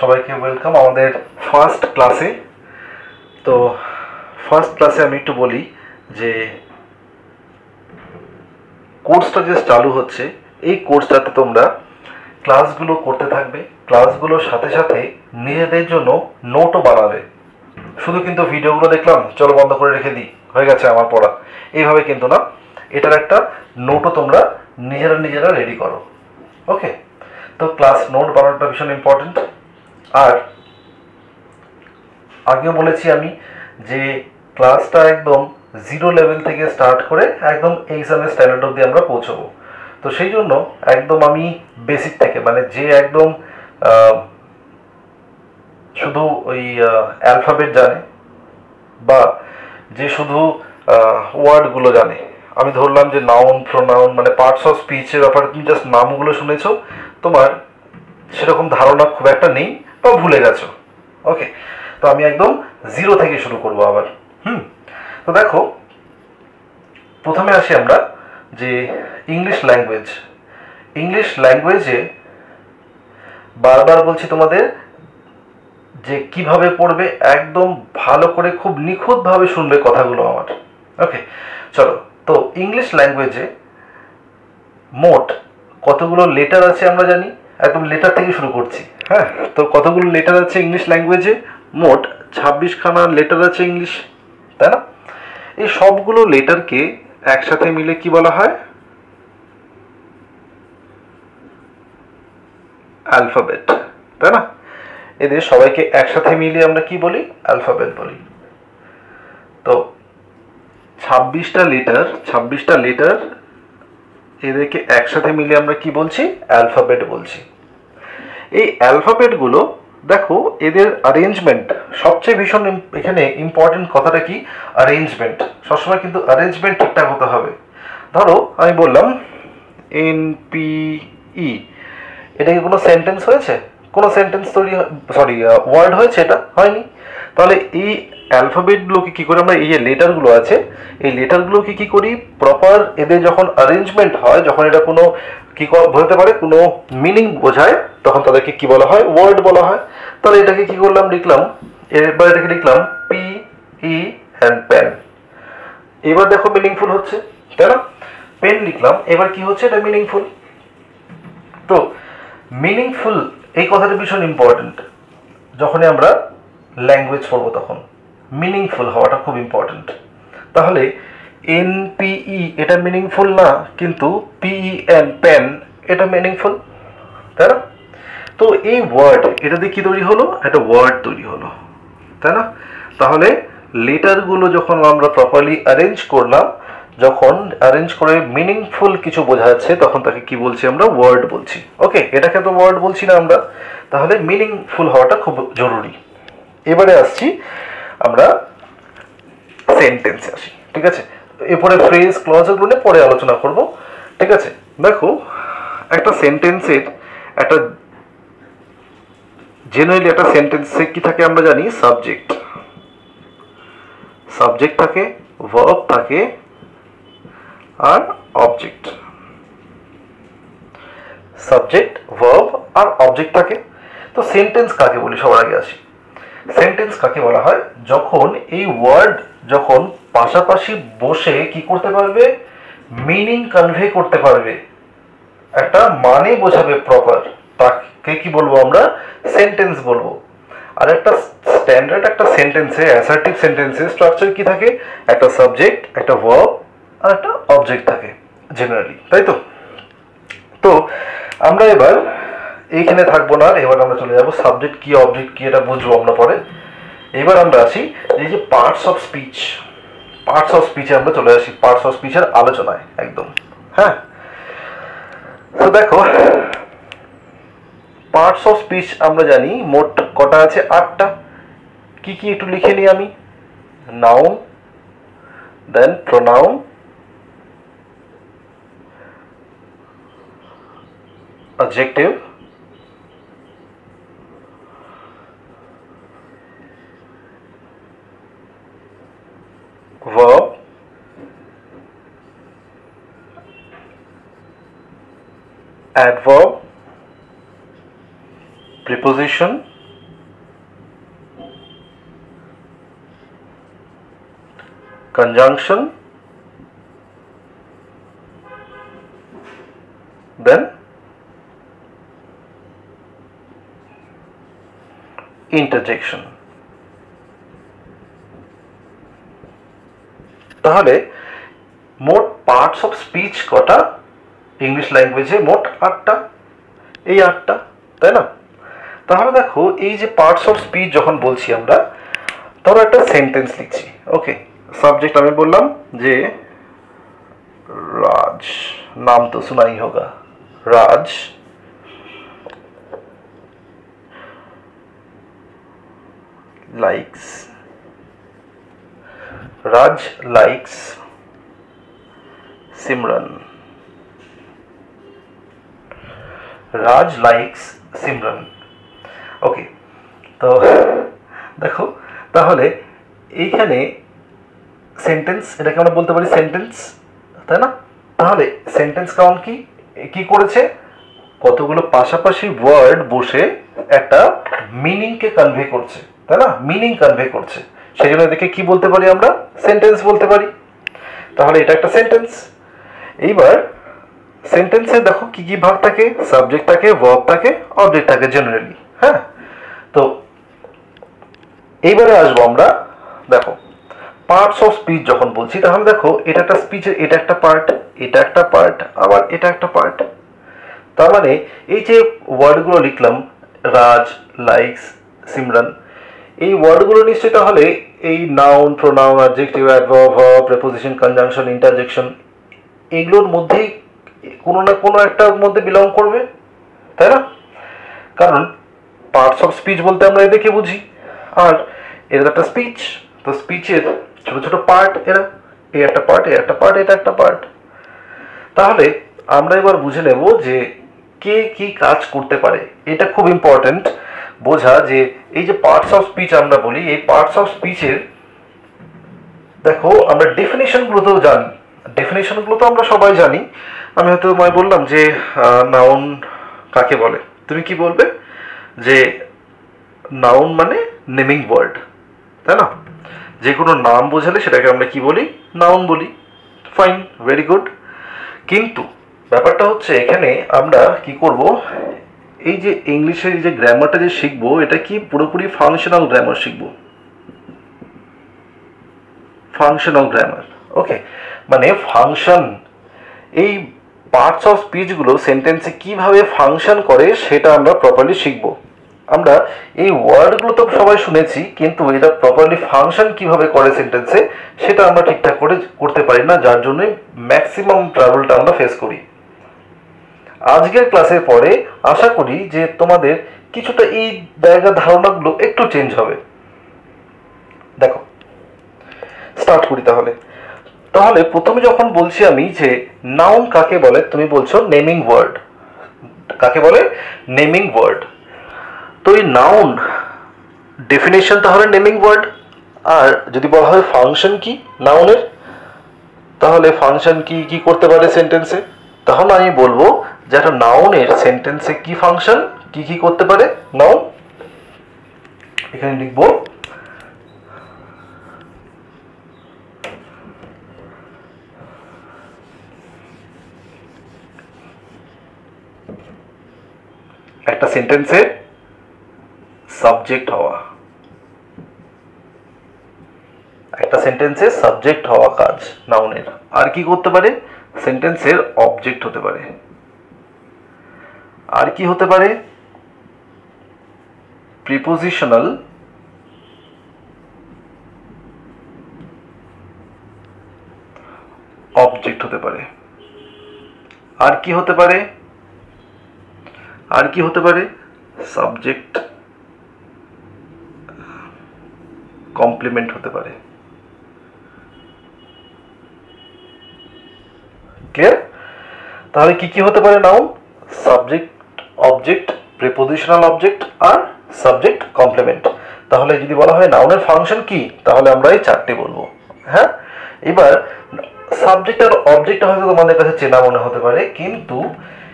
সবাইকে ওয়েলকাম আমাদের ফার্স্ট ক্লাসে তো ফার্স্ট ক্লাসে আমি একটু বলি যে কোর্সটা যে চালু হচ্ছে। এই কোর্সটাতে তোমরা ক্লাসগুলো করতে থাকবে। ক্লাসগুলোর সাথে সাথে নিজেদের জন্য নোটও বানাবে। শুধু কিন্তু ভিডিওগুলো দেখলাম, চলো বন্ধ করে রেখে দিই। হয়ে গেছে আমার পড়া। এইভাবে কিন্তু না, এটার একটা নোটও তোমরা নিজেরা নিজেরা রেডি করো। ওকে তো ক্লাস নোট বানানোটা ভীষণ ইম্পর্টেন্ট আর আগেও বলেছি আমি যে ক্লাসটা একদম জিরো লেভেল থেকে স্টার্ট করে একদম এক্সামের স্ট্যান্ডার্ড অবধি আমরা পৌঁছবো। তো সেই জন্য একদম আমি বেসিক থেকে মানে যে একদম শুধু ওই অ্যালফাবেট জানে বা যে শুধু ওয়ার্ডগুলো জানে। আমি ধরলাম যে নাউন প্রোনাউন মানে পার্টস অফ স্পিচের ব্যাপারে তুমি জাস্ট নামগুলো শুনেছো, তোমার সেরকম ধারণা খুব একটা নেই। বা ভুলে গেছো। ওকে তো আমি একদম জিরো থেকে শুরু করব আবার। হুম, তো দেখো, প্রথমে আসি আমরা যে ইংলিশ ল্যাঙ্গুয়েজ ইংলিশ ল্যাঙ্গুয়েজে বারবার বলছি তোমাদের যে কীভাবে পড়বে, একদম ভালো করে, খুব নিখুঁতভাবে শুনবে কথাগুলো আমার। ওকে চলো, তো ইংলিশ ল্যাঙ্গুয়েজে মোট কতগুলো লেটার আছে আমরা জানি? একদম লেটার থেকে শুরু করছি। হ্যাঁ। তো কতগুলো লেটার আছে ইংলিশ ল্যাঙ্গুয়েজে মোট ছাব্বিশখানা লেটার আছে ইংলিশ তাই না? এই সবগুলো লেটারকে একসাথে মিলে কি বলা হয়? অ্যালফাবেট তাই না? এদের সবাইকে একসাথে মিলিয়ে আমরা কি বলি? অ্যালফাবেট বলি। তো ছাব্বিশটা লিটার ছাব্বিশটা লিটার এদেরকে একসাথে মিলে আমরা কি বলছি? অ্যালফাবেট বলছি। এই অ্যালফাবেটগুলো দেখো, এদের অ্যারেঞ্জমেন্ট সবচেয়ে ভীষণ এখানে ইম্পর্টেন্ট কথাটা কি? অ্যারেঞ্জমেন্ট সবসময় কিন্তু অ্যারেঞ্জমেন্ট ঠিকঠাক হতে হবে। ধরো, আমি বললাম এন পি ই এটা কি কোনো সেন্টেন্স হয়েছে? কোনো সেন্টেন্স তৈরি সরি ওয়ার্ড হয়েছে এটা? হয়নি। তাহলে এই অ্যালফাবেটগুলোকে কী করে আমরা এই যে লেটারগুলো আছে, এই লেটারগুলোকে কী করি? প্রপার এদের যখন অ্যারেঞ্জমেন্ট হয়, যখন এটা কোনো কী বোঝাতে পারে, কোনো মিনিং বোঝায়, তখন তাদেরকে কি বলা হয়? ওয়ার্ড বলা হয়। তাহলে এটাকে কি করলাম? লিখলাম। এবার এটাকে লিখলাম পি ই অ্যান্ড প্যান এবার দেখো মিনিংফুল হচ্ছে, তাই না? পেন লিখলাম। এবার কি হচ্ছে? এটা মিনিংফুল তো মিনিংফুল এই কথাটা ভীষণ ইম্পর্ট্যান্ট যখনই আমরা ল্যাঙ্গুয়েজ পড়ব তখন। মিনিংফুল হওয়াটা খুব ইম্পর্ট্যান্ট তাহলে এনপিই এটা মিনিংফুল না, কিন্তু পিই এন পেন এটা মিনিংফুল তাই না? তো এই ওয়ার্ড এটা দিয়ে কি তৈরি হলো? একটা ওয়ার্ড তৈরি হলো। তাই না? তাহলে লেটারগুলো যখন আমরা প্রপারলি অ্যারেঞ্জ করলাম, যখন অ্যারেঞ্জ করে মিনিংফুল কিছু বোঝাচ্ছে তখন তাকে কি বলছি আমরা? ওয়ার্ড বলছি। ওকে এটাকে তো ওয়ার্ড বলছি না আমরা। তাহলে মিনিংফুল হওয়াটা খুব জরুরি। এবারে আসছি আমরা সেন্টেন্সে আসি, ঠিক আছে? এরপরে ফ্রেজ ক্লজ নিয়ে পরে আলোচনা করব, ঠিক আছে? দেখো, একটা সেন্টেন্সের একটা জেনারেলি একটা সেন্টেন্সে কি থাকে আমরা জানি? সাবজেক্ট সাবজেক্ট থাকে ভার্ব থাকে, আর অবজেক্ট সাবজেক্ট ভার্ব আর অবজেক্ট থাকে। তো সেন্টেন্স কাকে বলি? সবার আগে আসি। সেন্টেন্স কাকে বলা হয়? যখন এই ওয়ার্ড যখন পাশাপাশি বসে কি করতে পারবে? মিনিং কনভে করতে পারবে। একটা মানে বোঝাবে প্রপার তাকে কি বলব আমরা? সেন্টেন্স বলব। আর একটা স্ট্যান্ডার্ড একটা সেন্টেন্সে অ্যাসার্টিভ সেন্টেন্সে স্ট্রাকচার কি থাকে? একটা সাবজেক্ট একটা ভার্ব আর একটা অবজেক্ট থাকে জেনারেলি তাই তো? তো আমরা এবার এইখানে থাকব না আর, এবার আমরা চলে যাব সাবজেক্ট কি অবজেক্ট কি, এটা বুঝব আমরা পরে। এবার আমরা আসি এই যে parts of speech parts of স্পিচে আমরা চলে আসি পার্টস অফ স্পিচের আলোচনায়, একদম। হ্যাঁ? তো দেখো পার্টস অফ স্পিচ আমরা জানি মোট কটা আছে? আটটা। কি কি একটু লিখে নিই আমি? Noun then pronoun adjective adverb preposition conjunction then interjection তাহলে মোট পার্টস অফ স্পিচ কটা ইংলিশ ল্যাঙ্গুয়েজে মোট আটটা। এই আটটা, তাই না? তাহলে দেখো, এই যে পার্টস অফ স্পিচ যখন বলছি আমরা, ধরো একটা সেন্টেন্স লিখছি। ওকে সাবজেক্ট আমি বললাম যে, রাজ, নাম তো শোনাই হোগা। Raj, likes Raj likes Simran Raj likes Simran okay তো দেখো, তাহলে এইখানে সেন্টেন্স এটাকে আমরা বলতে পারি সেন্টেন্স তাই না? তাহলে সেন্টেন্স কাউন্ট কি? কি করেছে? কতগুলো পাশাপাশি ওয়ার্ড বসে একটা মিনিংকে কনভে করছে, তাই না? মিনিং কনভে করছে। সেই জন্য এদেরকে কি বলতে পারি আমরা? সেন্টেন্স বলতে পারি। তাহলে এটা একটা সেন্টেন্স এইবার সেন্টেন্সে দেখো কি কি ভাগ থাকে? সাবজেক্ট থাকে ভার্ব থাকে অবজেক্ট থাকে জেনারেলি হ্যাঁ? তো এইবারে আসব আমরা, দেখো পার্টস অফ স্পিচ যখন বলছি, তাহলে দেখো, এটা একটা স্পিচের এটা একটা পার্ট এটা একটা পার্ট আবার এটা একটা পার্ট তার মানে এই যে ওয়ার্ডগুলো লিখলাম, রাজ লাইকস সিমরান, এই ওয়ার্ডগুলো নিশ্চয়ই তাহলে এই noun pronoun adjective adverb preposition conjunction interjection এগুলোর মধ্যেই কোনো না কোনো একটার মধ্যে বিলং করবে, তাই না? কারণ পার্টস অফ স্পিচ বলতে আমরা এদেরকে বুঝি, আর এটা একটা স্পিচ তো স্পিচের ছোট ছোট পার্ট এরা এই একটা পার্ট এই একটা পার্ট এটা একটা পার্ট তাহলে আমরা এবার বুঝে নেব যে কে কি কাজ করতে পারে। এটা খুব ইম্পর্টেন্ট বোঝা যে এই যে পার্টস অফ স্পিচ আমরা বলি, এই পার্টস অফ স্পিচের দেখো আমরা ডেফিনেশনগুলো তো জানি। ডেফিনেশনগুলো তো আমরা সবাই জানি আমি হয়তো তোমায় বললাম যে নাউন কাকে বলে? তুমি কি বলবে? যে নাউন মানে নেমিং ওয়ার্ড তাই না? যে কোনো নাম বোঝালে সেটাকে আমরা কি বলি? নাউন বলি। ফাইন ভেরি গুড কিন্তু ব্যাপারটা হচ্ছে এখানে আমরা কি করব? এই যে ইংলিশের যে গ্রামারটা যে শিখব, এটা কি পুরোপুরি ফাংশনাল গ্রামার শিখব? ফাংশনাল গ্রামার ওকে মানে ফাংশন এই পার্টস অফ স্পিচগুলো সেন্টেন্সে কীভাবে ফাংশন করে সেটা আমরা প্রপারলি শিখব। আমরা এই ওয়ার্ডগুলো তো সবাই শুনেছি, কিন্তু এটা প্রপারলি ফাংশন কীভাবে করে সেন্টেন্সে সেটা আমরা ঠিকঠাক করে করতে পারি না, যার জন্যই ম্যাক্সিমাম ট্রাভেলটা আমরা ফেস করি। আজকের ক্লাসের পরে আশা করি যে তোমাদের কিছুটা এই জায়গার ধারণাগুলো একটু চেঞ্জ হবে। দেখো স্টার্ট করি তাহলে। তাহলে প্রথমে যখন বলছি আমি যে নাউন কাকে বলে, তুমি বলছো নেমিং ওয়ার্ড কাকে বলে? নেমিং ওয়ার্ড তো এই নাউন ডেফিনেশন তাহলে নেমিং ওয়ার্ড আর যদি বলা হয় ফাংশন কি নাউনের তাহলে ফাংশন কি কি করতে পারে সেন্টেন্সে তাহলে আমি বলব যে একটা নাউনের সেন্টেন্সে কি ফাংশন কি কি করতে পারে নাউন এখানে লিখব একটা সেন্টেন্সে সাবজেক্ট হওয়া। একটা সেন্টেন্সে সাবজেক্ট হওয়া কাজ নাউনের আর কি করতে পারে? সেন্টেন্সের অবজেক্ট হতে পারে। আর কি হতে পারে? প্রিপোজিশনাল অবজেক্ট হতে পারে। আর কি হতে পারে? আর কি হতে পারে? সাবজেক্ট কমপ্লিমেন্ট হতে পারে। ক্লিয়ার তাহলে কি কি হতে পারে noun subject object prepositional object আর সাবজেক্ট কমপ্লিমেন্ট তাহলে যদি বলা হয় নাউনের ফাংশন কি, তাহলে আমরা এই চারটে বলব। হ্যাঁ? এবার সাবজেক্ট আর অবজেক্ট হয়তো তোমাদের কাছে চেনা মনে হতে পারে, কিন্তু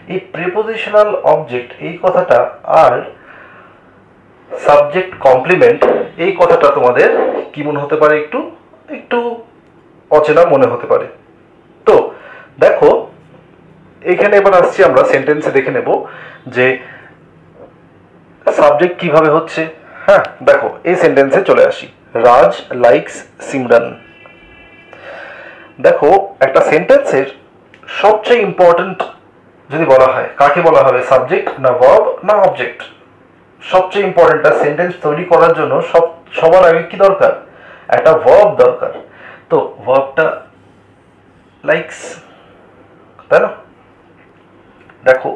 এই প্রিপোজিশনাল অবজেক্ট এই কথাটা আর সাবজেক্ট কমপ্লিমেন্ট এই কথাটা তোমাদের কি মনে হতে পারে একটু একটু অচেনা মনে হতে পারে। তো, দেখো, এখানে এবার আসছি আমরা সেন্টেন্সে দেখে নেব যে সাবজেক্ট কীভাবে হচ্ছে। হ্যাঁ দেখো, এই সেন্টেন্সে চলে আসি। রাজ লাইকস সিমরান দেখো, একটা সেন্টেন্সের সবচেয়ে ইম্পর্ট্যান্ট যদি বলা হয়, কাকে বলা হবে? সাবজেক্ট না ভার্ব না অবজেক্ট সবচেয়ে ইম্পর্ট্যান্ট একটা সেন্টেন্স তৈরি করার জন্য সব, সবার আগে কি দরকার? একটা ভার্ব দরকার। তো ভার্বটা লাইকস তাই না? দেখো,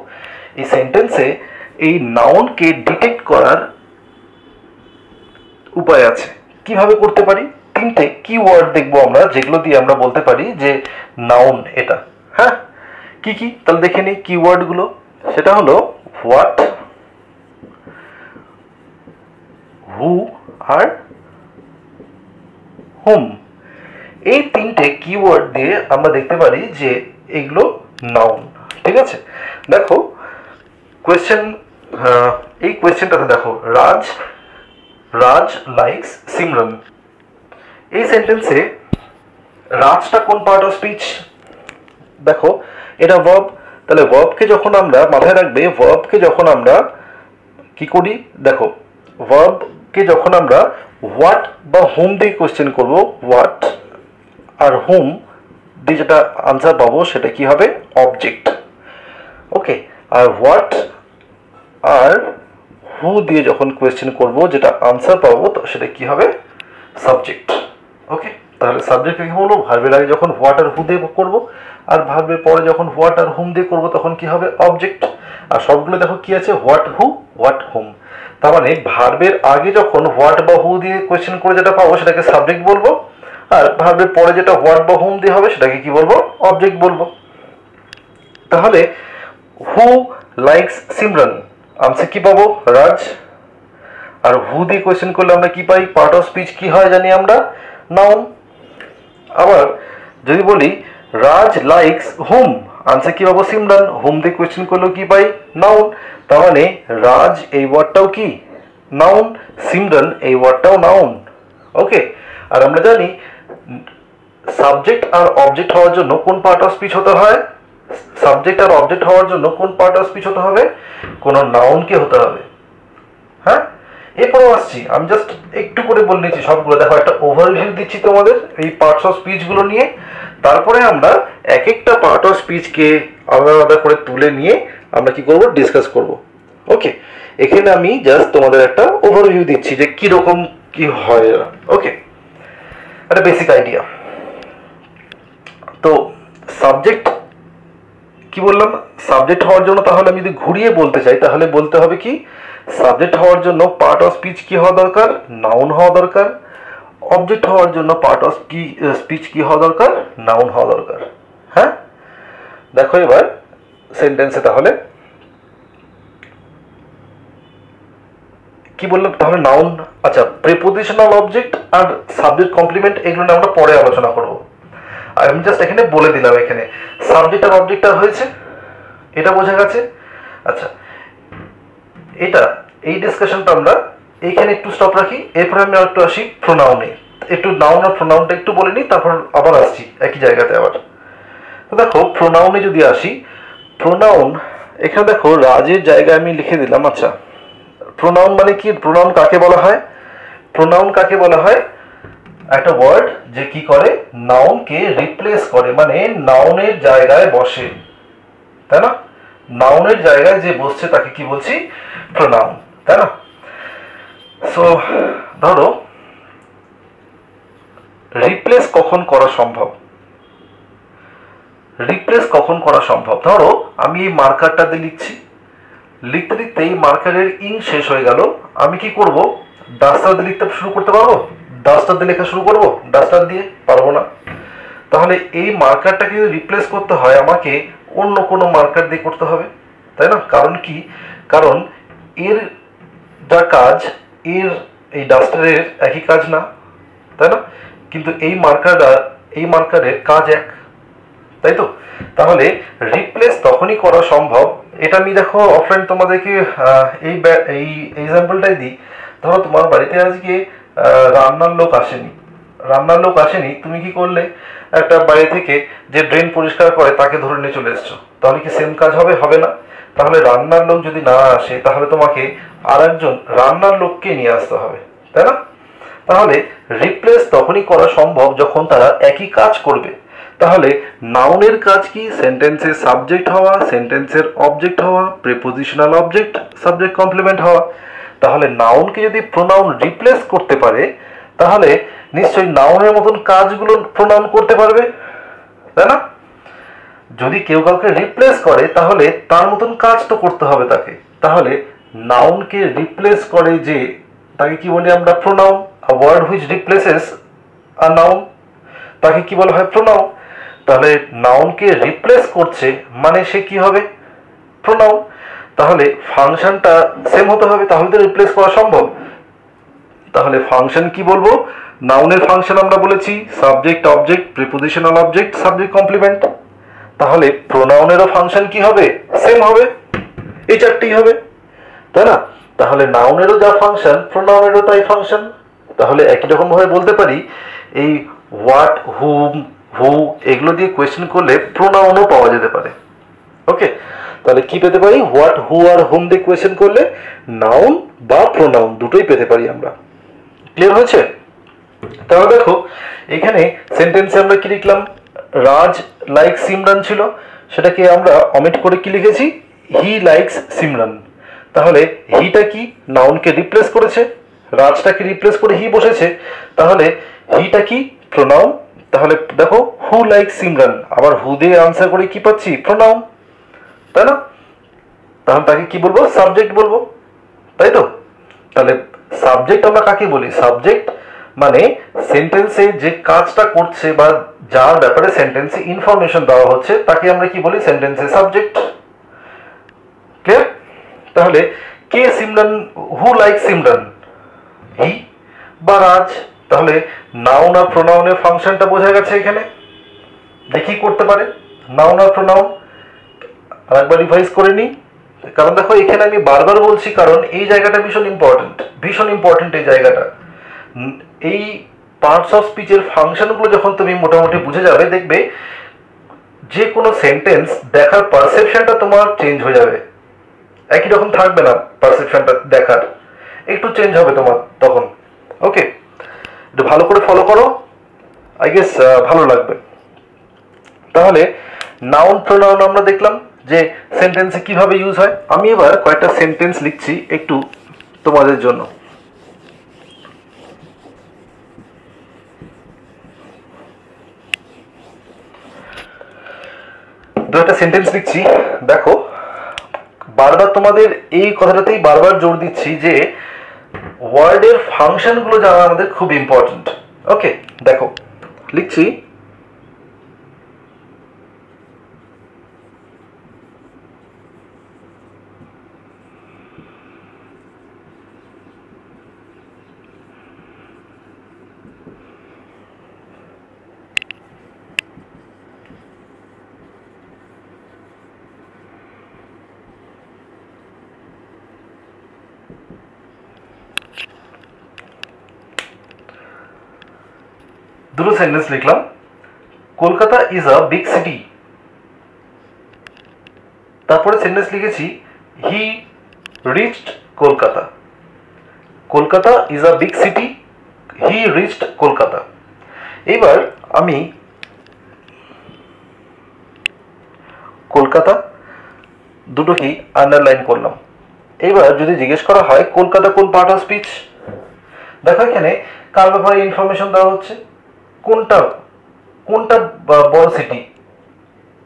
এই সেন্টেন্সে এই নাউনকে ডিটেক্ট করার উপায় আছে। কীভাবে করতে পারি? তিনটে কিওয়ার্ড দেখব আমরা, যেগুলো দিয়ে আমরা বলতে পারি যে নাউন এটা। হ্যাঁ? কি কি? তাহলে দেখে নিই কিওয়ার্ডগুলো সেটা হলো হোয়াট হু আর হোম এই তিনটে কিওয়ার্ড দিয়ে আমরা দেখতে পারি যে এগুলো নাউন ঠিক আছে? দেখো কোয়েশ্চেন এই কোয়েশ্চেনটাতে দেখো, রাজ রাজ লাইকস সিমরন। এই সেন্টেন্সে রাজটা কোন পার্ট অফ স্পিচ দেখো এটা ভার্ব তাহলে ভার্বকে যখন আমরা মাথায় রাখবে ভার্বকে যখন আমরা কি করি? দেখো ভার্বকে যখন আমরা হোয়াট বা হোম দিয়ে কোয়েশ্চেন করব হোয়াট আর হোম দিয়ে যেটা আনসার পাবো, সেটা কি হবে? অবজেক্ট ওকে আর হোয়াট আর হু দিয়ে যখন কোয়েশ্চেন করব, যেটা আনসার পাবো, সেটা কি হবে? সাবজেক্ট ওকে তাহলে সাবজেক্ট কি বলব? ভার্বের আগে যখন হোয়াট আর হু দিয়ে করব, আর ভার্বের পরে যখন হোয়াট আর হুম দিয়ে করব, তখন কি হবে? অবজেক্ট আর সবগুলো দেখো কি আছে? হোয়াট হু হোয়াট হুম তার মানে ভার্বের আগে যখন হোয়াট বা হু দিয়ে কোয়েশ্চেন করে যেটা পাবো, সেটাকে সাবজেক্ট বলব। আর ভার্বের পরে যেটা হোয়াট বা হুম দিয়ে হবে, সেটাকে কি বলব? অবজেক্ট বলব। তাহলে হু লাইকস সিমরান আনসার কি পাবো? রাজ আর হু দিয়ে কোয়েশ্চেন করলে আমরা কি পাই? পার্ট অফ স্পিচ কি হয় জানি আমরা? নাউন আবার যদি বলি রাজ লাইকস হোম আনসার কি পাবো? সিমরান হোম দিয়ে কোয়েশ্চেন করলেও কি পাই নাউন তার মানে রাজ এই ওয়ার্ডটাও কি? নাউন সিমরান এই ওয়ার্ডটাও নাউন ওকে আর আমরা জানি সাবজেক্ট আর অবজেক্ট হওয়ার জন্য কোন পার্ট অফ স্পিচ হতে হয়? সাবজেক্ট আর অবজেক্ট হওয়ার জন্য কোন পার্ট অফ স্পিচ হতে হবে? কোনো নাউনকে হতে হবে। এরপরেও আসছি। আমি জাস্ট একটু করে বলে নিচ্ছি সবগুলো। দেখো, একটা ওভারভিউ দিচ্ছি তোমাদের এই পার্টস অফ স্পিচগুলো নিয়ে। তারপরে আমরা এক একটা পার্ট অফ স্পিচকে আলাদা আলাদা করে তুলে নিয়ে আমরা কি করব? ডিসকাস করব। ওকে এখানে আমি জাস্ট তোমাদের একটা ওভারভিউ দিচ্ছি যে কি রকম কি হয় ওকে একটা বেসিক আইডিয়া তো সাবজেক্ট কি বললাম? সাবজেক্ট হওয়ার জন্য তাহলে আমি যদি ঘুরিয়ে বলতে চাই, তাহলে বলতে হবে কি? সাবজেক্ট হওয়ার জন্য পার্ট অফ স্পিচ কি হওয়া দরকার? নাউন হওয়া দরকার। অবজেক্ট হওয়ার জন্য পার্ট অফ স্পিচ কি হওয়া দরকার? নাউন হওয়া দরকার। হ্যাঁ? দেখো এবার সেন্টেন্সে তাহলে। কি বললাম? তাহলে নাউন আচ্ছা প্রিপোজিশনাল অবজেক্ট আর সাবজেক্ট কমপ্লিমেন্ট এগুলো নিয়ে আমরা পরে আলোচনা করব। আর আমি জাস্ট এখানে বলে দিলাম এখানে। সাবজেক্ট আর অবজেক্ট আর হয়েছে? এটা বোঝা গেছে? আচ্ছা এটা, এই ডিসকাশনটা আমরা এইখানে একটু স্টপ রাখি, এরপরে আমি একটু আসি প্রোনাউনে একটু নাউন আর প্রোনাউনটা একটু বলে নিই, তারপর আবার আসছি একই জায়গাতে আবার। তো দেখো প্রোনাউনে যদি আসি প্রোনাউন এখানে দেখো রাজের জায়গায় আমি লিখে দিলাম আচ্ছা। প্রোনাউন মানে কি? প্রোনাউন কাকে বলা হয়? প্রোনাউন কাকে বলা হয়? একটা ওয়ার্ড যে কি করে? নাউনকে রিপ্লেস করে মানে নাউনের জায়গায় বসে। তাই না? নাউনের জায়গায় যে বসছে তাকে কি বলছি? প্রোনাউন তাই না? সো ধরো রিপ্লেস কখন করা সম্ভব? রিপ্লেস কখন করা সম্ভব? ধরো, আমি এই মার্কারটা দিয়ে লিখছি। লিখতে লিখতে এই মার্কারের ইং শেষ হয়ে গেল। আমি কি করব? ডাস্টার দিয়ে লিখতে শুরু করতে পারব? ডাস্টার দিয়ে লেখা শুরু করব? ডাস্টার দিয়ে? পারব না। তাহলে এই মার্কারটাকে যদি রিপ্লেস করতে হয় আমাকে অন্য কোনো মার্কার দিয়ে করতে হবে, তাই না? কারণ কি? কারণ এর যা কাজ, এর এই ডাস্টারের একই কাজ না, তাই না? কিন্তু এই মার্কারটা এই মার্কারের কাজ এক, তাই তো? তাহলে রিপ্লেস তখনই করা সম্ভব। এটা আমি দেখো অফলাইন তোমাদেরকে এই এই এক্সাম্পলটাই দিই। ধরো তোমার বাড়িতে আজকে রান্নার লোক আসেনি। রান্নার লোক আসেনি, তুমি কি করলে? একটা বাইরে থেকে যে ড্রেন পরিষ্কার করে তাকে ধরে নিয়ে চলে এসছো। তাহলে কি সেম কাজ হবে? হবে না। তাহলে রান্নার লোক যদি না আসে, তাহলে তোমাকে আর একজন রান্নার লোককে নিয়ে আসতে হবে, তাই না? তাহলে রিপ্লেস তখনই করা সম্ভব যখন তারা একই কাজ করবে। তাহলে নাউনের কাজ কি? সেন্টেন্সের সাবজেক্ট হওয়া সেন্টেন্সের অবজেক্ট হওয়া প্রিপোজিশনাল অবজেক্ট সাবজেক্ট কমপ্লিমেন্ট হওয়া। তাহলে নাউনকে যদি প্রোনাউন রিপ্লেস করতে পারে তাহলে নিশ্চয়ই নাউনের মতন কাজগুলো প্রোনাউন করতে পারবে, তাই না? যদি কেউ কাউকে রিপ্লেস করে, তাহলে তার মতন কাজ তো করতে হবে তাকে। তাহলে নাউনকে রিপ্লেস করে যে, তাকে কি বলি আমরা pronoun word which replaces a noun তাকে কি বলা হয় প্রোনাউন তাহলে নাউনকে রিপ্লেস করছে মানে সে কি হবে? প্রোনাউন তাহলে ফাংশনটা সেম হতে হবে, তাহলে তো রিপ্লেস করা সম্ভব। তাহলে ফাংশন কি বলব? নাউনের ফাংশন আমরা বলেছি subject object prepositional object subject complement তাহলে প্রোনাউনেরও ফাংশন কি হবে? সেম হবে। এই চারটেই হবে। তাই না? তাহলে নাউনেরও যা ফাংশন প্রোনাউনেরও তাই ফাংশন তাহলে একই রকম ভাবে বলতে পারি, এই হোয়াট হুম হু এগুলো দিয়ে কোয়েশ্চেন করলে প্রোনাউনও পাওয়া যেতে পারে। ওকে তাহলে কি পেতে পারি? হোয়াট হু আর হুম দিয়ে কোয়েশ্চেন করলে নাউন বা প্রোনাউন দুটোই পেতে পারি আমরা। ক্লিয়ার হয়েছে? তাহলে দেখো, এখানে সেন্টেন্সে আমরা কি লিখলাম? রাজ লাইক সিমরান ছিল। সেটাকে আমরা অমিট করে কি লিখেছি? হি লাইকস সিমরান তাহলে হিটা কি? নাউনকে রিপ্লেস করেছে। রাজটাকে রিপ্লেস করে হি বসেছে। তাহলে হিটা কি? প্রোনাউন তাহলে দেখো হু লাইক সিমরান আবার হু দিয়ে আনসার করে কি পাচ্ছি? প্রোনাউন তাই না? তাহলে তাকে কি বলব? সাবজেক্ট বলব। তাই তো? তাহলে সাবজেক্ট আমরা কাকে বলি? সাবজেক্ট মানে সেন্টেন্সে যে কাজটা করছে বা যার ব্যাপারে সেন্টেন্সে ইনফরমেশন দেওয়া হচ্ছে, তাকে আমরা কি বলি? সেন্টেন্সে সাবজেক্ট ক্লিয়ার তাহলে কে Simran who like Simran he বা রাজ তাহলে নাউন আর প্রোনাউনের ফাংশনটা বোঝা গেছে এখানে। দেখি করতে পারে। নাউন আর প্রোনাউন আরেকবার রিভাইজ করে নিই। কারণ দেখো, এখানে আমি বারবার বলছি, কারণ এই জায়গাটা ভীষণ ইম্পর্টেন্ট ভীষণ ইম্পর্টেন্ট এই জায়গাটা। এই পার্টস অফ স্পিচের ফাংশনগুলো যখন তুমি মোটামুটি বুঝে যাবে, দেখবে যে কোনো সেন্টেন্স দেখার পারসেপশনটা তোমার চেঞ্জ হয়ে যাবে। একই রকম থাকবে না পারসেপশনটা দেখার। একটু চেঞ্জ হবে তোমার তখন। ওকে একটু ভালো করে ফলো করো। আই গেস ভালো লাগবে। তাহলে নাউন প্রোনাউন আমরা দেখলাম। যে সেন্টেন্সে কীভাবে ইউজ হয়, আমি এবার কয়েকটা সেন্টেন্স লিখছি একটু তোমাদের জন্য। দু একটা সেন্টেন্স লিখছি। দেখো, বারবার তোমাদের এই কথাটাতেই বারবার জোর দিচ্ছি যে ওয়ার্ডের ফাংশনগুলো জানা আমাদের খুব ইম্পর্টেন্ট ওকে দেখো, লিখছি দুটো সেন্টেন্স লিখলাম। Kolkata is a big city তারপরে সেন্টেন্স লিখেছি he reached Kolkata. Kolkata is a big city he reached Kolkata. এবার আমি কলকাতা দুটোকেই আন্ডারলাইন করলাম। এবার যদি জিজ্ঞেস করা হয়, কলকাতা কোন পার্ট অফ স্পিচ দেখো এখানে কার ব্যাপারে ইনফরমেশন দেওয়া হচ্ছে? কোনটা কোনটা বড় সিটি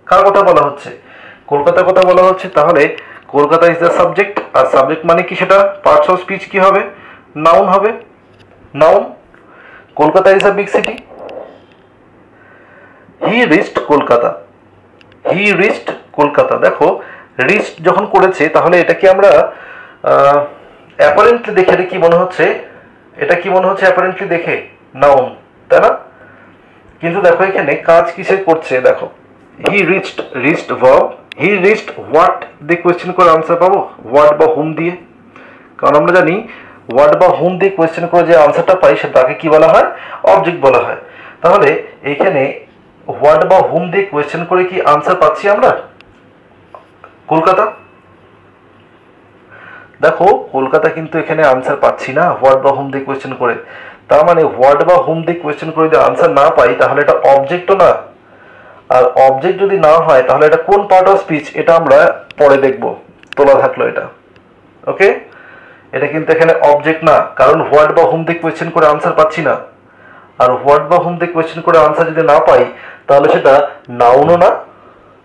কার কথা বলা হচ্ছে? কলকাতার কথা বলা হচ্ছে, তাহলে কলকাতা ইজ দ্য সাবজেক্ট আর সাবজেক্ট মানে কি সেটা? পার্টস অফ স্পিচ কি হবে? নাউন হবে। Noun Kolkata is a big city he reached Kolkata. He reached Kolkata. দেখো রিস্ট যখন করেছে, তাহলে এটা কি আমরা অ্যাপারেন্টলি দেখে কি মনে হচ্ছে? এটা কি মনে হচ্ছে? অ্যাপারেন্টলি দেখে। নাউন তাই না? কিন্তু দেখো এখানে কাজ কিসে করছে, দেখো। He reached reached verb he reached what দিয়ে কোয়েশ্চেন করে আনসার পাবো? হোয়াট বা হুম দিয়ে। কারণ আমরা জানি হোয়াট বা হুম দিয়ে কোয়েশ্চেন করে যে আনসারটা পাই সে তাকে কি বলা হয়? অবজেক্ট বলা হয়। তাহলে এখানে হোয়াট বা হুম দিয়ে কোয়েশ্চেন করে কি আনসার পাচ্ছি আমরা? কলকাতা। দেখো, কলকাতা কিন্তু এখানে আনসার পাচ্ছি না হোয়াট বা হুম দিয়ে কোয়েশ্চেন করে। তার মানে হোয়াট বা হুম দিয়ে কোয়েশ্চেন করে যদি আনসার না পাই, তাহলে এটা অবজেক্টও না। আর অবজেক্ট যদি না হয়, তাহলে এটা কোন পার্ট অফ স্পিচ এটা আমরা পরে দেখব। তোলা থাকল এটা। ওকে এটা কিন্তু এখানে অবজেক্ট না। কারণ হোয়াট বা হুম দিয়ে কোয়েশ্চেন করে আনসার পাচ্ছি না। আর হোয়াট বা হুম দিয়ে কোয়েশ্চেন করে আনসার যদি না পাই, তাহলে সেটা নাউনও না।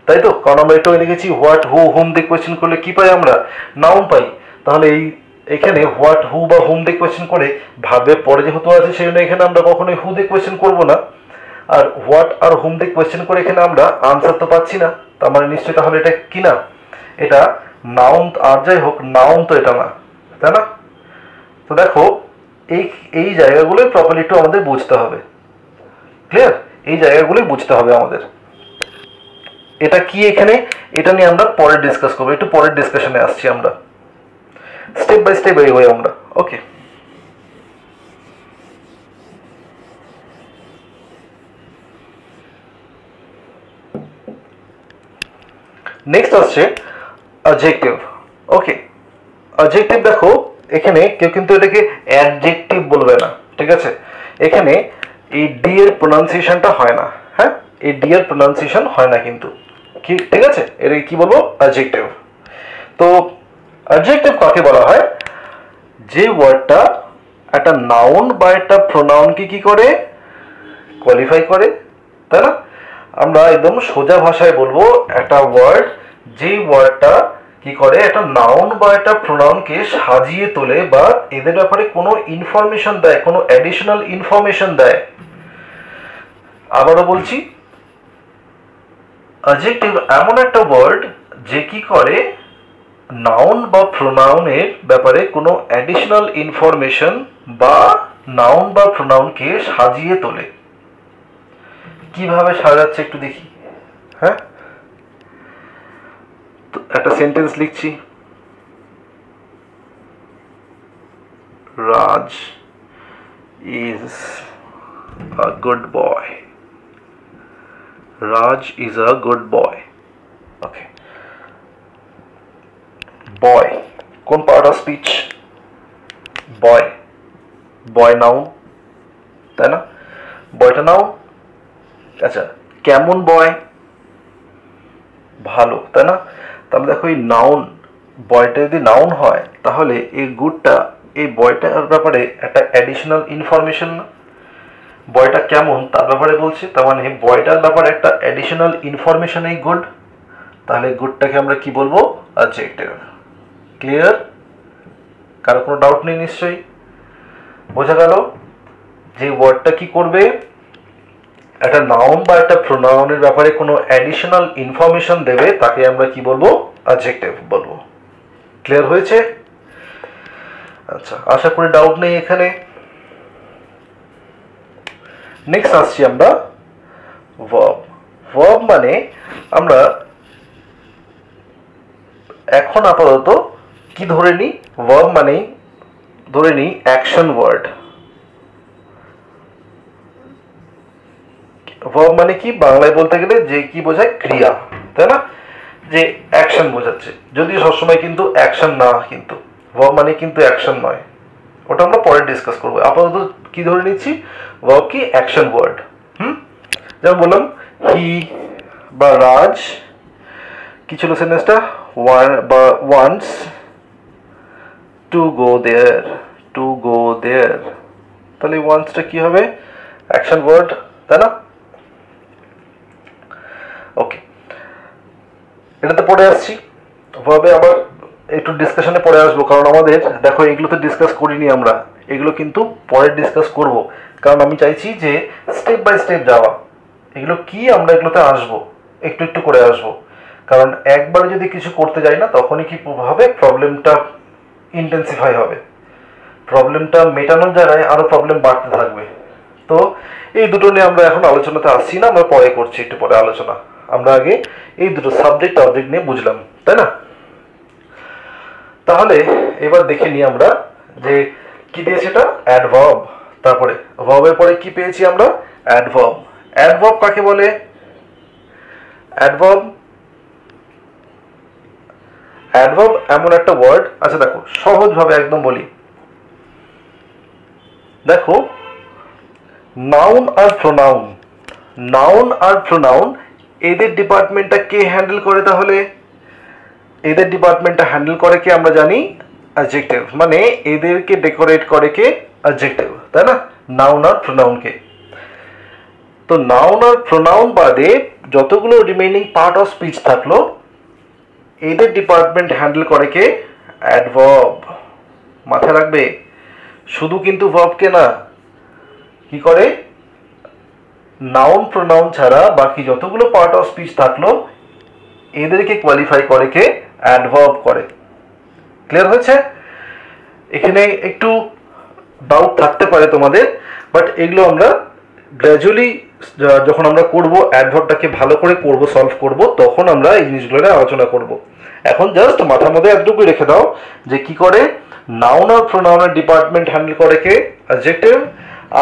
তাই তো? কারণ আমরা এটাও লিখেছি হোয়াট হু হুম দিয়ে কোয়েশ্চেন করলে কি পাই আমরা? নাউন পাই। তাহলে এই এখানে হোয়াট হু বা হুম দিয়ে কোয়েশ্চেন করে ভাবে পরে যেহেতু আছে সেই জন্য এখানে আমরা কখনোই হু দিয়ে কোয়েশ্চেন করব না। আর হোয়াট আর হুম দিয়ে কোয়েশ্চেন করে এখানে আমরা আনসার তো পাচ্ছি না। তার মানে নিশ্চয়ই তাহলে এটা কি না? এটা নাউন আর যাই হোক নাউন তো এটা না। তাই না? তো দেখো, এই এই জায়গাগুলোই প্রপারলি একটু আমাদের বুঝতে হবে। ক্লিয়ার এই জায়গাগুলোই বুঝতে হবে আমাদের। এটা কি এখানে? এটা নিয়ে আমরা পরে ডিসকাস করব। একটু পরের ডিসকাশনে আসছি আমরা। স্টেপ বাই স্টেপ এগোই আমরা। ওকে নেক্সট আসছে অবজেক্টিভ ওকে অবজেক্টিভ দেখো এখানে কেউ কিন্তু এটাকে অ্যাডজেক্টিভ বলবে না ঠিক আছে? এখানে এই ডি এর প্রোনাউন্সিয়েশনটা হয় না হ্যাঁ? এই ডি এর প্রোনাউন্সিয়েশন হয় না কিন্তু। কি ঠিক আছে? এটাকে কি বলব? অবজেক্টিভ তো অবজেক্টিভ কাকে বলা হয়? যে ওয়ার্ডটা একটা নাউন বা একটা প্রোনাউনকে কি করে? কোয়ালিফাই করে, তাই না? আমরা একদম সোজা ভাষায় বলব একটা ওয়ার্ড যে ওয়ার্ডটা কি করে? একটা নাউন বা একটা প্রোনাউনকে সাজিয়ে তোলে বা এদের ব্যাপারে কোনো ইনফরমেশন দেয়, কোনো অ্যাডিশনাল ইনফরমেশন দেয়। আবারও বলছি অ্যাডজেক্টিভ এমন একটা ওয়ার্ড যে কি করে? নাউন বা প্রোনাউনের ব্যাপারে কোনো অ্যাডিশনাল ইনফরমেশন বা নাউন বা প্রোনাউনকে সাজিয়ে তোলে। কীভাবে সাজাচ্ছে একটু দেখি। হ্যাঁ? একটা সেন্টেন্স লিখছি। Raj is a good boy Raj is a good boy okay boy কোন part of speech boy boy noun তাই না? বয়টা নাউন আচ্ছা কেমন বয় ভালো, তাই না? তাহলে দেখো এই নাউন বয়টা যদি নাউন হয়, তাহলে এই গুডটা এই বয়টার ব্যাপারে একটা অ্যাডিশনাল ইনফরমেশন বয়টা কেমন, তার ব্যাপারে বলছে, তার মানে বয়টার ব্যাপারে একটা অ্যাডিশনাল ইনফরমেশন এই গুড তাহলে গুডটাকে আমরা কি বলব? অবজেক্টিভ ক্লিয়ার কারও কোনো ডাউট নেই নিশ্চয়ই? বোঝা গেল যে ওয়ার্ডটা কি করবে? একটা নাউন বা একটা প্রোনাউনের ব্যাপারে কোনো অ্যাডিশনাল ইনফরমেশন দেবে, তাকে আমরা কি বলব? অবজেক্টিভ বলব। ক্লিয়ার হয়েছে? আচ্ছা আশা করি ডাউট নেই এখানে। নেক্সট আসছি আমরা ভার্ব ভার্ব মানে আমরা এখন আপাতত কি ধরে নিই ভার্ব মানে ধরে নিই অ্যাকশন ওয়ার্ড ভার্ব মানে কি? বাংলায় বলতে গেলে যে কি বোঝায়? ক্রিয়া, তাই না? যে অ্যাকশন বোঝাচ্ছে। যদি সবসময় কিন্তু অ্যাকশন না, কিন্তু ভার্ব মানে কিন্তু অ্যাকশন নয়। ওটা আমরা পরে ডিসকাস করব। আপাতত কি ধরে নিচ্ছি? ভার্ব কি? Action word hmm? যেমন বললাম হি বা রাজ, কি ছিল সেন্টেন্সটা ওয়ান বা once to go there to go there তাহলে ওয়ান্সটা কি হবে? অ্যাকশন ওয়ার্ড তাই না? ওকে এটাতে পরে আসছি। ভাবে আবার একটু ডিসকাশনে পরে আসব, কারণ আমাদের, দেখো এগুলো তো ডিসকাস করিনি আমরা। এগুলো কিন্তু পরে ডিসকাস করব। কারণ আমি চাইছি যে স্টেপ বাই স্টেপ যাওয়া। এগুলো কি আমরা এগুলোতে আসব? একটু একটু করে আসব। কারণ একবারে যদি কিছু করতে যাই না, তখনই কি হবে? প্রবলেমটা ইন্টেন্সিফাই হবে। প্রবলেমটা মেটানোর জায়গায় আরও প্রবলেম বাড়তে থাকবে। তো এই দুটো নিয়ে আমরা এখন আলোচনাতে আসছি না, আমরা পরে করছি একটু পরে আলোচনা। আমরা আগে এই দুটো সাবজেক্ট অবজেক্ট নিয়ে বুঝলাম, তাই না? তাহলে এবার দেখে নিই আমরা যে কি দিয়েছে এটা? অ্যাডভার্ব তারপরে ভার্বের পরে কি পেয়েছি আমরা? অ্যাডভার্ব অ্যাডভার্ব কাকে বলে? অ্যাডভার্ব অ্যাডভার্ব এমন একটা ওয়ার্ড আচ্ছা দেখো, সহজভাবে একদম বলি। দেখো নাউন আর প্রোনাউন নাউন আর প্রোনাউন এদের ডিপার্টমেন্টটা কে হ্যান্ডেল করে তাহলে? এদের ডিপার্টমেন্টটা হ্যান্ডেল করে কে আমরা জানি? অ্যাডজেক্টিভ মানে এদেরকে ডেকোরেট করে কে? অ্যাডজেক্টিভ তাই না? নাউন আর প্রোনাউনকে তো নাউন আর প্রোনাউন বাদে যতগুলো রিমেইনিং পার্ট অফ স্পিচ থাকল এদের ডিপার্টমেন্ট হ্যান্ডেল করে কে? অ্যাডভার্ব মাথায় রাখবে? শুধু কিন্তু ভার্বকে না। কি করে? নাউন প্রোনাউন ছাড়া বাকি যতগুলো পার্ট অফ স্পিচ থাকল, এদেরকে কোয়ালিফাই করে কে? অ্যাডভার্ব করে। ক্লিয়ার হয়েছে? এখানে একটু ডাউট থাকতে পারে তোমাদের বাট এগুলো আমরা গ্র্যাজুয়ালি যখন আমরা করব অ্যাডভার্বটাকে ভালো করে করব সলভ করব, তখন আমরা এই জিনিসগুলো নিয়ে আলোচনা করব। এখন জাস্ট মাথার মধ্যে একটুকুই রেখে দাও, যে কি করে? নাউন আর প্রোনাউনের ডিপার্টমেন্ট হ্যান্ডেল করে কে? অ্যাডজেক্টিভ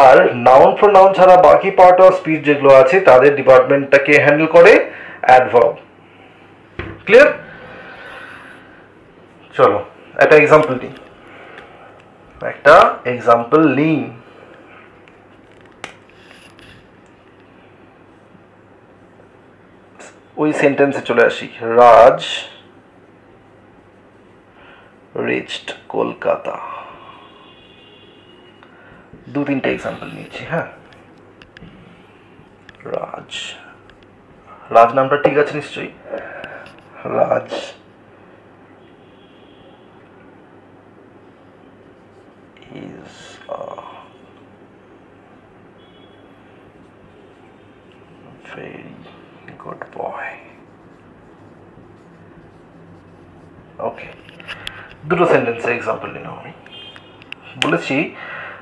আর নাউন প্রোনাউন ছাড়া বাকি পার্ট অফ স্পিচ যেগুলো আছে, তাদের ডিপার্টমেন্টটাকে হ্যান্ডেল করে অ্যাডভার্ব ক্লিয়ার চলো, একটা এক্সাম্পল দিই। একটা এক্সাম্পল নিই। ওই সেন্টেন্সে চলে আসি। রাজ রিচড কলকাতা। দু তিনটে এক্সাম্পল নিয়েছি হ্যাঁ? রাজ। রাজ নামটা ঠিক আছে নিশ্চয়ই? রাজ দুটো সেন্টেন্সে এক্সাম্পল নিলাম আমি। বলেছি,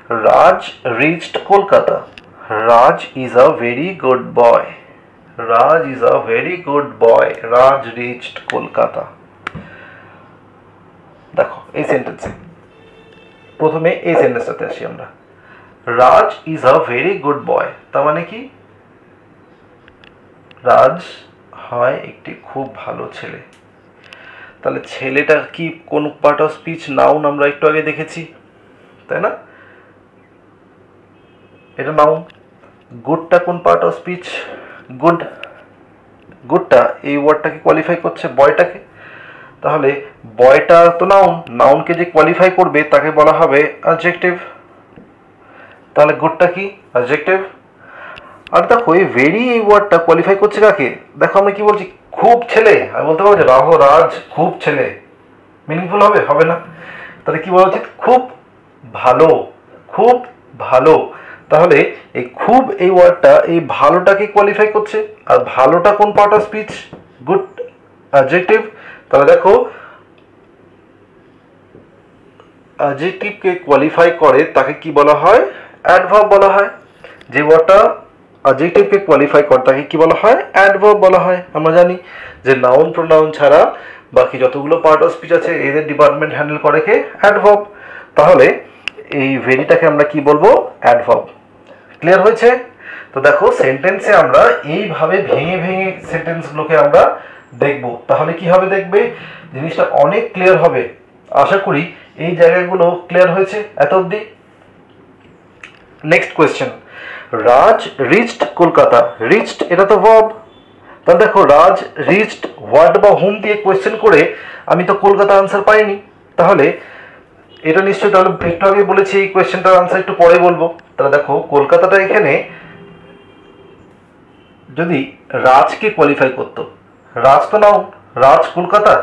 Raj reached Kolkata. Raj is a very good boy Raj is a very good boy Raj reached Kolkata. দেখো, এই সেন্টেন্সে প্রথমে এই সেন্টেন্সটাতে আসি আমরা। Raj is a very good boy তার মানে কি? রাজ হয় একটি খুব ভালো ছেলে। তাহলে ছেলেটা কি কোন পার্ট অফ স্পিচ নাউন আমরা একটু আগে দেখেছি? তাই না? এটা নাউন গুডটা কোন পার্ট অফ স্পিচ গুড গুডটা এই ওয়ার্ডটাকে কোয়ালিফাই করছে? বয়টাকে তাহলে বয়টা তো নাউন নাউনকে যে কোয়ালিফাই করবে, তাকে বলা হবে অ্যাডজেক্টিভ তাহলে গুডটা কি? অ্যাডজেক্টিভ আর দেখো, এই ভেরি এই ওয়ার্ডটা কোয়ালিফাই করছে কাকে? দেখো আমরা কি বলছি? খুব ছেলে, আমি বলতে পারব যে রাহ রাজ খুব ছেলে। মিনিংফুল হবে? হবে না। তাহলে কি বলা উচিত? খুব ভালো খুব ভালো। তাহলে এই খুব এই ওয়ার্ডটা এই ভালোটাকে কোয়ালিফাই করছে। আর ভালোটা কোন part of speech good adjective তাহলে দেখো অ্যাডজেক্টিভকে কোয়ালিফাই করে, তাকে কি বলা হয়? অ্যাডভার্ব বলা হয়। যে ওয়ার্ডটা অ্যাডজেক্টিভকে কোয়ালিফাই করে তাকে কি বলা হয়? অ্যাডভার্ব বলা হয়, আমরা জানি যে নাউন প্রোনাউন ছাড়া বাকি যতগুলো পার্ট অফ স্পিচ আছে, এদের ডিপার্টমেন্ট হ্যান্ডেল করে কে? অ্যাডভার্ব তাহলে এই ভেরিটাকে আমরা কি বলব? অ্যাডভার্ব ক্লিয়ার হয়েছে? তো দেখো সেন্টেন্সে আমরা এইভাবে ভেঙে ভেঙে সেন্টেন্সগুলোকে আমরা দেখব। তাহলে কি হবে দেখবে? জিনিসটা অনেক ক্লিয়ার হবে। আশা করি এই জায়গাগুলো ক্লিয়ার হয়েছে। এত অবধি। Next question Raj reached Kolkata. Reached এটা তো ভার্ব তাহলে দেখো, রাজ রিচড হোয়াট বা হোম দিয়ে কোয়েশ্চেন করে আমি তো কলকাতা আনসার পাইনি। তাহলে এটা নিশ্চয়ই তাহলে একটু আগে বলেছি, এই কোয়েশ্চেনটার আনসার একটু পরে বলব। তাহলে দেখো, কলকাতাটা এখানে যদি রাজকে কোয়ালিফাই করতো, রাজ তো নাও, রাজ কলকাতা?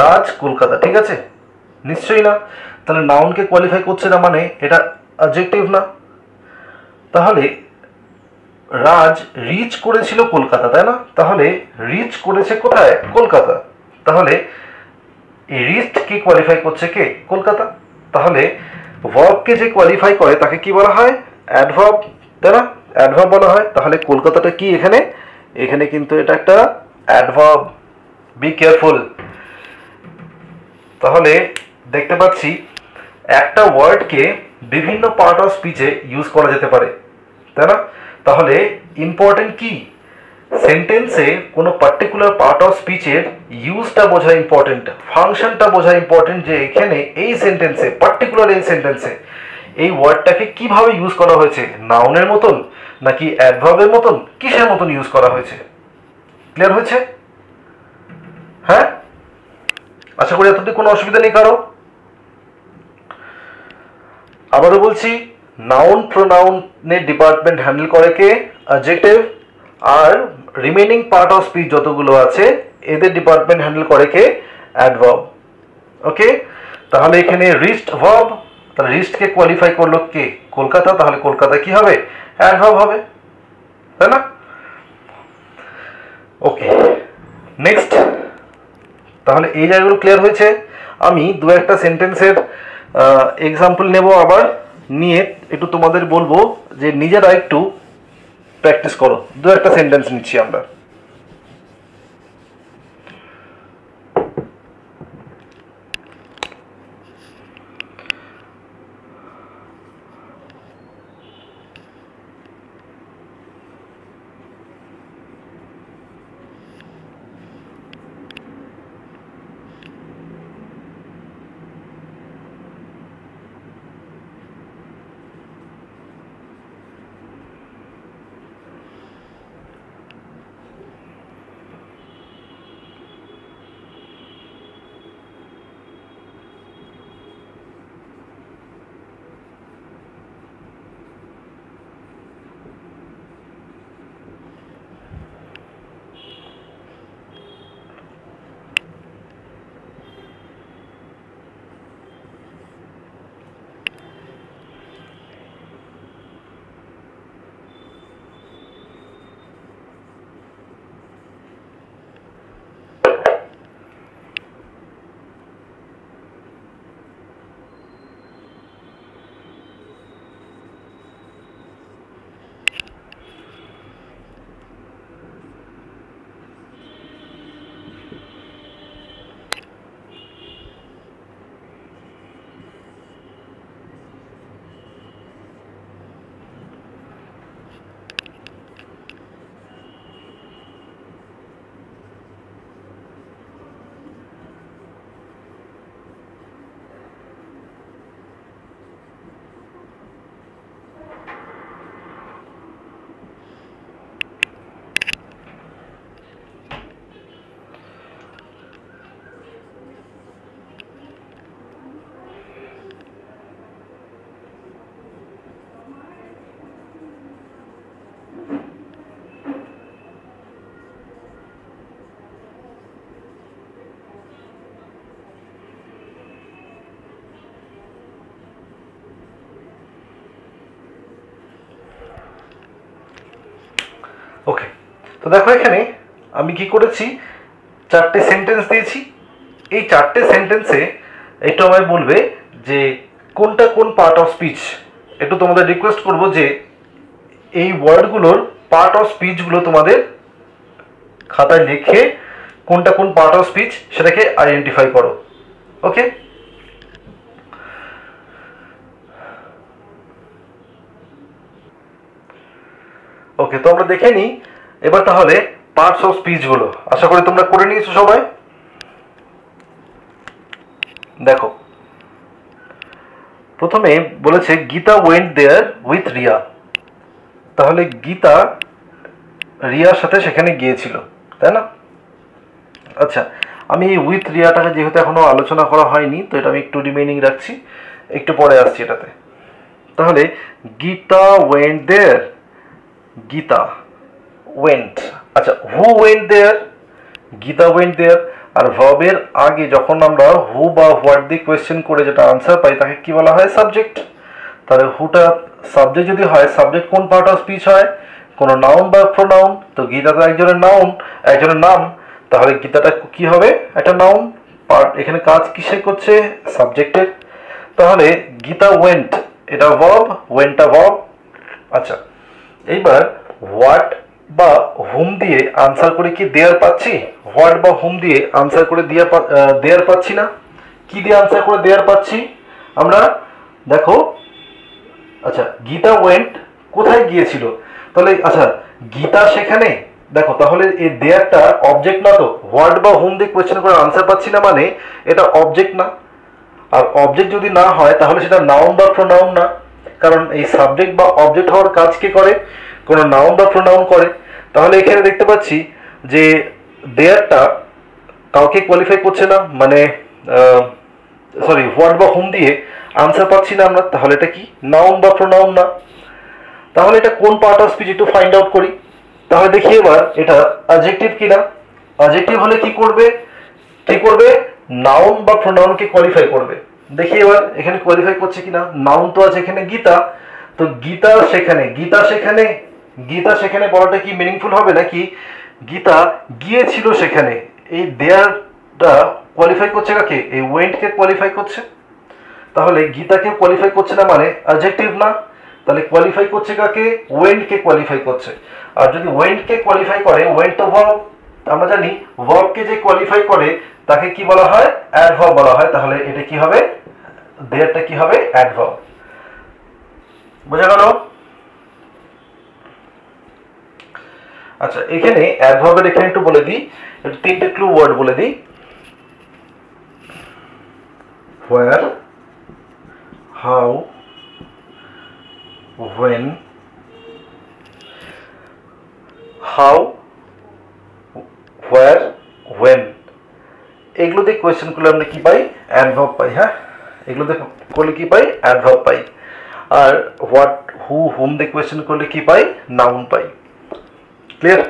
রাজ কলকাতা, ঠিক আছে? নিশ্চয়ই না। তাহলে নাউনকে কোয়ালিফাই করছে না মানে এটা অবজেক্টিভ না। তাহলে রাজ রিচ করেছিল কলকাতা, তাই না? তাহলে রিচ করেছে কোথায়? কলকাতা। তাহলে রিচ কে কোয়ালিফাই করছে কে? কলকাতা। তাহলে ভার্বকে যে কোয়ালিফাই করে, তাকে কি বলা হয়? অ্যাডভার্ব তাই না? অ্যাডভার্ব বলা হয়। তাহলে কলকাতাটা কি এখানে? এখানে কিন্তু এটা একটা অ্যাডভার্ব বি কেয়ারফুল তাহলে দেখতে পাচ্ছি, একটা ওয়ার্ডকে বিভিন্ন পার্ট অফ স্পিচে ইউজ করা যেতে পারে। তাই না? তাহলে ইম্পর্টেন্ট কি? সেন্টেন্সে কোনো পার্টিকুলার পার্ট অফ স্পিচের ইউজটা বোঝা ইম্পর্টেন্ট ফাংশনটা বোঝা ইম্পর্টেন্ট যে এখানে এই সেন্টেন্সে পার্টিকুলার এই সেন্টেন্সে এই ওয়ার্ডটাকে কীভাবে ইউজ করা হয়েছে? নাউনের মতন নাকি অ্যাডভার্বের মতন? কিসের মতন ইউজ করা হয়েছে? ক্লিয়ার হয়েছে? হ্যাঁ? আশা করি এতদিন কোনো অসুবিধা নেই কারও। আবারও বলছি নাউন প্রোনাউনের ডিপার্টমেন্ট হ্যান্ডেল করে কে? অবজেক্টিভ আর রিমেনিং পার্ট অফ স্পিচ যতগুলো আছে, এদের ডিপার্টমেন্ট হ্যান্ডেল করে কে? অ্যাডভার্ব ওকে তাহলে এখানে রিস্ট ভার্ব তাহলে রিস্টকে কোয়ালিফাই করল কে? কলকাতা, তাহলে কলকাতা কি হবে? অ্যাডভার্ব হবে। তাই না? ওকে নেক্সট তাহলে এই জায়গাগুলো ক্লিয়ার হয়েছে। আমি দু একটা সেন্টেন্সের এক্সাম্পল নেব আবার। নিয়ে একটু তোমাদের বলব যে নিজেরা একটু প্র্যাকটিস করো। দু একটা সেন্টেন্স নিচ্ছি আমরা। ওকে তো দেখো এখানে আমি কি করেছি? চারটে সেন্টেন্স দিয়েছি। এই চারটে সেন্টেন্সে একটু আমায় বলবে যে কোনটা কোন পার্ট অফ স্পিচ একটু তোমাদের রিকোয়েস্ট করব যে এই ওয়ার্ডগুলোর পার্ট অফ স্পিচগুলো তোমাদের খাতায় লিখে কোনটা কোন পার্ট অফ স্পিচ সেটাকে আইডেন্টিফাই করো। ওকে ওকে, তো আমরা দেখে নিই। এবার তাহলে পার্টস অফ স্পিচগুলো আশা করি তোমরা করে নিয়েছো সবাই। দেখো। প্রথমে বলেছে, Gita went there with Riya. তাহলে গীতা রিয়ার সাথে সেখানে গিয়েছিল, তাই না? আচ্ছা আমি এই উইথ রিয়াটাকে যেহেতু এখনও আলোচনা করা হয়নি, তো এটা আমি একটু রিমেনিং রাখছি। একটু পরে আসছি এটাতে। তাহলে, Gita went there Gita went আচ্ছা who went there Gita went there আর ভার্বের আগে যখন আমরা হু বা হোয়াট দিয়ে কোয়েশ্চেন করে যেটা আনসার পাই, তাকে কি বলা হয়? সাবজেক্ট তাহলে হুটা সাবজেক্ট যদি হয় সাবজেক্ট কোন পার্ট অফ স্পিচ হয়? কোনো নাউন বা প্রোনাউন তো গীতা তো একজনের নাউন একজনের নাম। তাহলে গীতাটা কি হবে? একটা নাউন পার্ট এখানে কাজ কিসে করছে? সাবজেক্টের তাহলে গীতা ওয়েন্ট এটা ভার্ব ওয়েন্টটা ভার্ব আচ্ছা এইবার হোয়াট বা হুম দিয়ে আনসার করে কি দেয়ার পাচ্ছি? হোয়াট বা হুম দিয়ে আনসার করে দেয়ার দেয়ার পাচ্ছি না? কি দিয়ে আনসার করে দেয়ার পাচ্ছি? আমরা দেখো আচ্ছা গীতা ওয়েন্ট কোথায় গিয়েছিল? তাহলে আচ্ছা গীতা সেখানে? দেখো, তাহলে এই দেয়ারটা অবজেক্ট না তো? হোয়াট বা হোম দিয়ে কোয়েশ্চেন করে আনসার পাচ্ছি না মানে এটা অবজেক্ট না। আর অবজেক্ট যদি না হয়, তাহলে সেটা নাউন বা প্রোনাউন না। কারণ এই সাবজেক্ট বা অবজেক্ট হওয়ার কাজ কে করে? কোনো নাউন বা প্রোনাউন করে। তাহলে এখানে দেখতে পাচ্ছি যে দেয়ারটা কাউকে কোয়ালিফাই করছে না মানে সরি হোয়াট বা হোম দিয়ে আনসার পাচ্ছি না আমরা, তাহলে এটা কি? নাউন বা প্রোনাউন না। তাহলে এটা কোন পার্ট অফ স্পিচ একটু ফাইন্ড আউট করি। তাহলে দেখি এবার এটা অ্যাডজেক্টিভ কিনা। অ্যাডজেক্টিভ হলে কি করবে? কি করবে? নাউন বা প্রোনাউনকে কোয়ালিফাই করবে। দেখি এবার এখানে কোয়ালিফাই করছে কিনা। নাউন তো আছে এখানে গীতা। তো গীতা সেখানে গীতা সেখানে গীতা সেখানে বলাটা কি মিনিংফুল হবে নাকি? গীতা গিয়েছিল সেখানে। এই দেয়ারটা কোয়ালিফাই করছে কাকে? এই ওয়েন্টকে কোয়ালিফাই করছে। তাহলে গীতাকে কোয়ালিফাই করছে না মানে অ্যাডজেক্টিভ না। তাহলে কোয়ালিফাই করছে কাকে? ওয়েন্টকে কোয়ালিফাই করছে। আর যদি ওয়েন্টকে কোয়ালিফাই করে ওয়েন্ট তো ভার্ব আমরা জানি ভার্বকে যে কোয়ালিফাই করে, তাকে কি বলা হয়? অ্যাডভার্ব বলা হয়। তাহলে এটা কি হবে? দেয়ারটা কি হবে? অ্যাডভার্ব বোঝা গেল? আচ্ছা এখানে অ্যাডভার্বের এখানে একটু বলে দিই। একটু তিনটে ক্লু ওয়ার্ড বলে দিই। Where, how, when, how, where, when এগুলোতে কোয়েশ্চেনগুলো আমরা কি পাই? অ্যাডভার্ব পাই হ্যাঁ? এগুলোতে করলে কি পাই? অ্যাডভার্ব পাই। আর হোয়াট হু হোম দিয়ে কোয়েশ্চেন করলে কি পাই? নাউন পাই। ক্লিয়ার